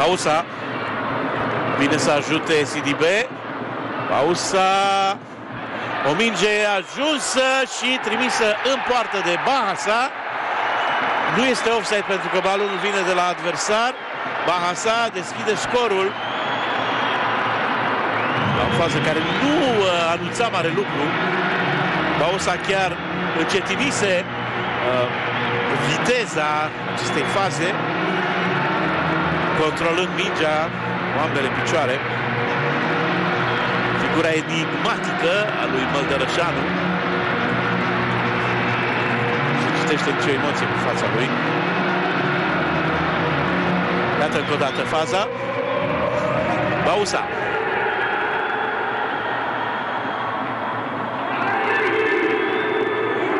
Bausa vine să ajute SDB. Bausa o minge ajunsă și trimisă în poartă de Bahasa. Nu este offside pentru că balonul vine de la adversar. Bahasa deschide scorul. La o fază care nu uh, anunța mare lucru. Bausa chiar încetinise uh, viteza acestei faze, controlând mingea cu ambele picioare. Figura enigmatică a lui Măldărășanu. Se citește nicio emoție pe fața lui. Iată încă o dată faza. Bausa.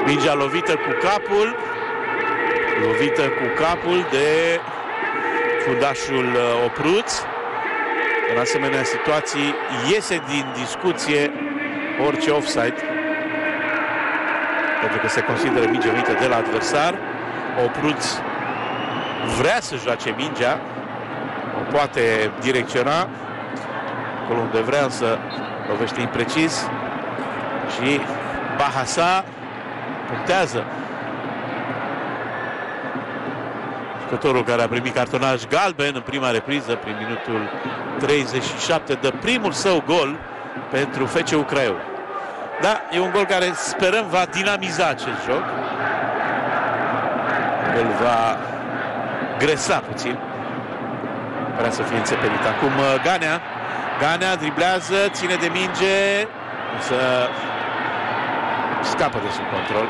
Mingea lovită cu capul. Lovită cu capul de fundașul uh, Opruț. În asemenea situații iese din discuție orice offside. Pentru că se consideră minge venită de la adversar. Opruț vrea să joace mingea. O poate direcționa. Acolo unde vrea să lovește imprecis. Și Bahasa punctează. Jucătorul care a primit cartonaj galben în prima repriză prin minutul 37 de primul său gol pentru FCU Craiova. Da, e un gol care sperăm va dinamiza acest joc. Îl va gresa puțin. Vrea să fie înțepenit. Acum uh, Ganea. Ganea driblează, ține de minge, însă scapă de sub control.